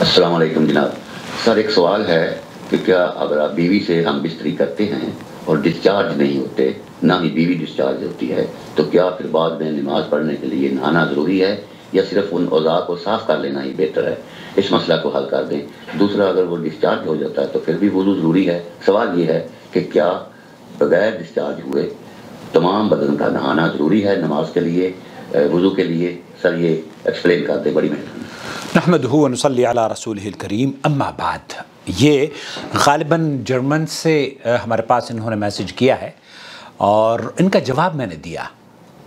السلام علیکم جناب۔ سر، ایک سوال ہے کہ کیا اگر آپ بیوی سے ہم بستری کرتے ہیں اور ڈسچارج نہیں ہوتے، نہ ہی بیوی ڈسچارج ہوتی ہے، تو کیا پھر بعد میں نماز پڑھنے کے لیے نہانا ضروری ہے یا صرف ان اوضاع کو صاف کر لینا ہی بہتر ہے؟ اس مسئلہ کو حل کر دیں۔ دوسرا، اگر وہ ڈسچارج ہو جاتا ہے تو پھر بھی وضو ضروری ہے۔ سوال یہ ہے کہ کیا بغیر ڈسچارج ہوئے تمام بدن کا نہانا ضروری ہے نماز کے لیے وضو کے لیے؟ سر، یہ ایکسپلین کر دیں، بڑی مہربانی نحمد نصلی علی رسول الکریم اما بعد. یہ غالباً جرمن سے ہمارے پاس انہوں نے میسج کیا ہے اور ان کا جواب میں نے دیا۔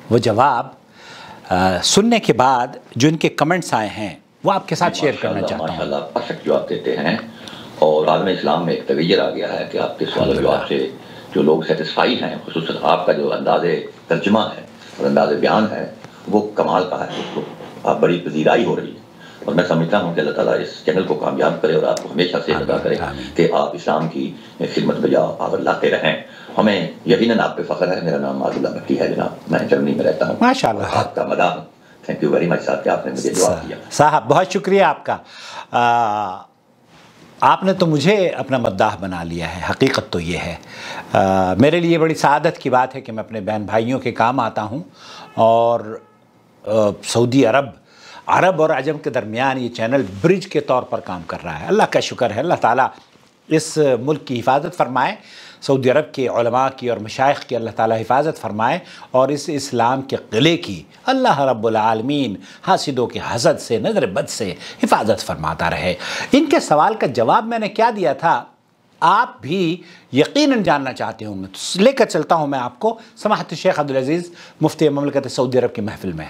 وہ جواب سننے کے بعد جو ان کے کمنٹس آئے ہیں وہ آپ کے ساتھ شیئر کرنا چاہتا ہوں۔ ماشاءاللہ پرفیکٹ جواب دیتے ہیں اور عالم اسلام میں ایک تغیر آ گیا ہے کہ آپ کے سوال و جواب سے جو لوگ سیٹسفائی ہیں خصوصاً آپ کا جو انداز ترجمہ ہے اور انداز بیان ہے وہ کمال کا ہے۔ آپ بڑی پذیرائی ہو رہی ہے۔ اور میں سمجھتا ہوں کہ اللہ تعالیٰ اس چینل کو کامیاب کرے اور آپ کو ہمیشہ سے ادا کرے کہ آپ اسلام کی خدمت بجا آور لاتے رہیں۔ ہمیں یقیناً آپ پہ فخر ہے میرا نام معذ اللہ مکی ہے جناب۔ میں جرمنی میں رہتا ہوں۔ ماشاء اللہ آپ کا مداح۔ تھینک یو ویری مچ صاحب کہ آپ نے مجھے جواب دیا صاحب بہت شکریہ آپ کا۔ آپ نے تو مجھے اپنا مداح بنا لیا ہے حقیقت تو یہ ہے۔ میرے لیے بڑی سعادت کی بات ہے کہ میں اپنے بہن بھائیوں کے کام آتا ہوں اور سعودی عرب عرب اور عجم کے درمیان یہ چینل برج کے طور پر کام کر رہا ہے۔ اللہ کا شکر ہے، اللہ تعالیٰ اس ملک کی حفاظت فرمائے، سعودی عرب کے علماء کی اور مشائق کی اللہ تعالیٰ حفاظت فرمائے اور اس اسلام کے قلعے کی اللہ رب العالمین حاسدوں کے حسد سے، نظر بد سے حفاظت فرماتا رہے۔ ان کے سوال کا جواب میں نے کیا دیا تھا، آپ بھی یقیناً جاننا چاہتے ہوں۔ گے لے کر چلتا ہوں میں آپ کو، سماحت شیخ عبدالعزیز مفتی مملکت سعودی عرب کی محفل میں۔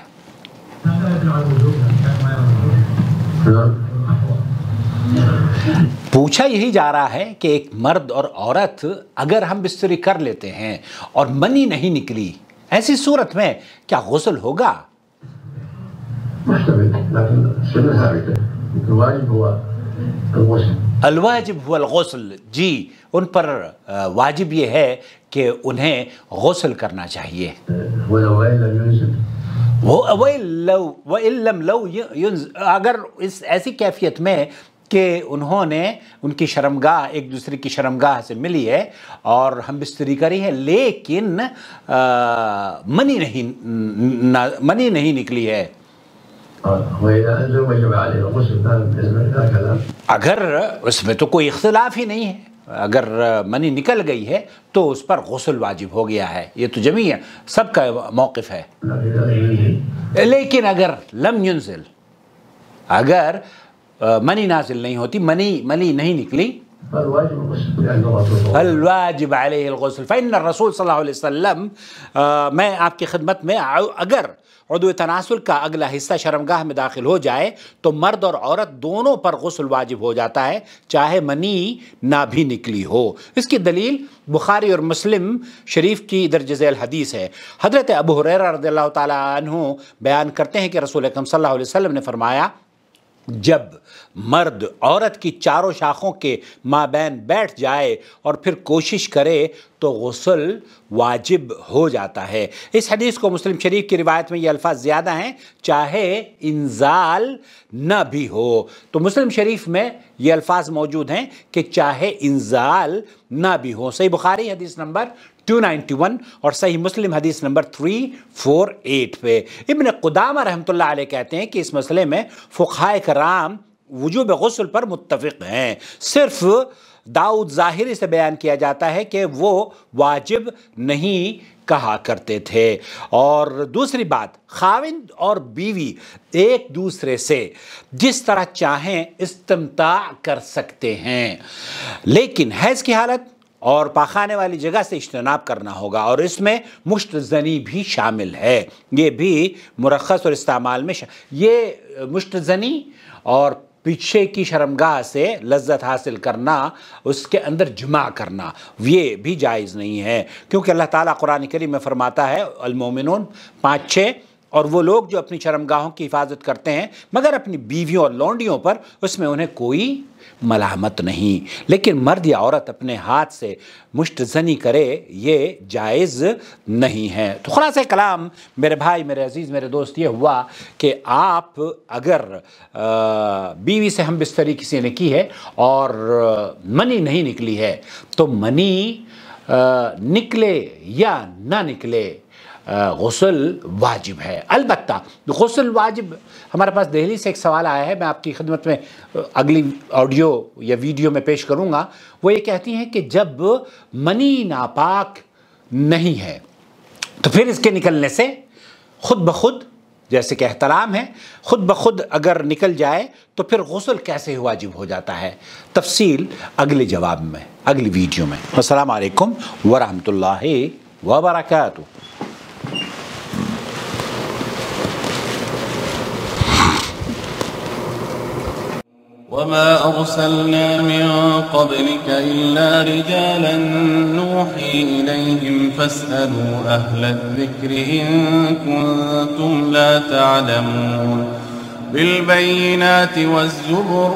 پوچھا یہی جا رہا ہے کہ ایک مرد اور عورت اگر ہم بستری کر لیتے ہیں اور منی نہیں نکلی، ایسی صورت میں کیا غسل ہوگا؟ الواجب ہوا الغسل۔ جی ان پر واجب یہ ہے کہ انہیں غسل کرنا چاہیے۔ اگر اس ایسی کیفیت میں کہ انہوں نے ان کی شرمگاہ ایک دوسرے کی شرمگاہ سے ملی ہے اور ہم بستری کری ہے، لیکن منی نہیں منی نہیں نکلی ہے۔ اگر اس میں تو کوئی اختلاف ہی نہیں ہے۔ اگر منی نکل گئی ہے تو اس پر غسل واجب ہو گیا ہے۔ یہ تو جمی ہے، سب کا موقف ہے۔ لیکن اگر لم ينزل، اگر منی نازل نہیں ہوتی، منی منی نہیں نکلی، الواجب علیہ الغسل۔ فإن الرسول صلی اللہ علیہ وسلم میں آپ کی خدمت میں اگر عدو تناسل کا اگلا حصہ شرمگاہ میں داخل ہو جائے تو مرد اور عورت دونوں پر غسل واجب ہو جاتا ہے، چاہے منی نہ بھی نکلی ہو۔ اس کی دلیل بخاری اور مسلم شریف کی درج ذیل حدیث ہے۔ حضرت ابو حریرہ رضی اللہ تعالیٰ عنہ بیان کرتے ہیں کہ رسول اکرم صلی اللہ علیہ وسلم نے فرمایا، جب مرد عورت کی چاروں شاخوں کے مابین بیٹھ جائے اور پھر کوشش کرے تو غسل واجب ہو جاتا ہے۔ اس حدیث کو مسلم شریف کی روایت میں یہ الفاظ زیادہ ہیں، چاہے انزال نہ بھی ہو۔ تو مسلم شریف میں یہ الفاظ موجود ہیں کہ چاہے انزال نہ بھی ہو۔ صحیح بخاری حدیث نمبر 291 اور صحیح مسلم حدیث نمبر 348 پہ۔ ابن قدامہ رحمۃ اللہ علیہ کہتے ہیں کہ اس مسئلے میں فقہ کرام وجوب غسل پر متفق ہیں۔ صرف داؤد ظاہری سے بیان کیا جاتا ہے کہ وہ واجب نہیں کہا کرتے تھے۔ اور دوسری بات، خاوند اور بیوی ایک دوسرے سے جس طرح چاہیں استمتاع کر سکتے ہیں۔ لیکن حیض کی حالت اور پاخانے والی جگہ سے اجتناب کرنا ہوگا اور اس میں مشت زنی بھی شامل ہے۔ یہ بھی مرخص اور استعمال میں یہ مشت زنی اور پیچھے کی شرمگاہ سے لذت حاصل کرنا، اس کے اندر جمع کرنا، یہ بھی جائز نہیں ہے۔ کیونکہ اللہ تعالیٰ قرآن کریم میں فرماتا ہے المومنون پانچ، چھ اور وہ لوگ جو اپنی شرمگاہوں کی حفاظت کرتے ہیں، مگر اپنی بیویوں اور لونڈیوں پر اس میں انہیں کوئی ملامت نہیں۔ لیکن مرد یا عورت اپنے ہاتھ سے مشت زنی کرے، یہ جائز نہیں ہے۔ تو خلاصہ کلام میرے بھائی، میرے عزیز، میرے دوست، یہ ہوا کہ آپ اگر بیوی سے ہم بستری کسی نے کی ہے اور منی نہیں نکلی ہے، تو منی نکلے یا نہ نکلے۔ غسل واجب ہے۔ البتہ غسل واجب، ہمارے پاس دہلی سے ایک سوال آیا ہے، میں آپ کی خدمت میں اگلی آڈیو یا ویڈیو میں پیش کروں گا۔ وہ یہ کہتی ہیں کہ جب منی ناپاک نہیں ہے، تو پھر اس کے نکلنے سے خود بخود جیسے کہ احترام ہے، خود بخود اگر نکل جائے تو پھر غسل کیسے واجب ہو جاتا ہے؟ تفصیل اگلے جواب میں، اگلی ویڈیو میں۔ السلام علیکم ورحمۃ اللہ وبرکاتہ۔ وما أرسلنا من قبلك إلا رجالا نوحي إليهم فاسألوا أهل الذكر إن كنتم لا تعلمون بالبينات والزبر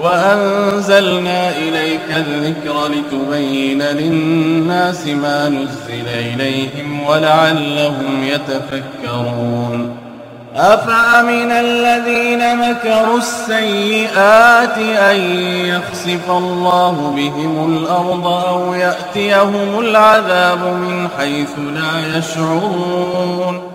وأنزلنا إليك الذكر لتبين للناس ما نزل إليهم ولعلهم يتفكرون أفأمن الذين مكروا السيئات أن يخسف الله بهم الأرض أو يأتيهم العذاب من حيث لا يشعرون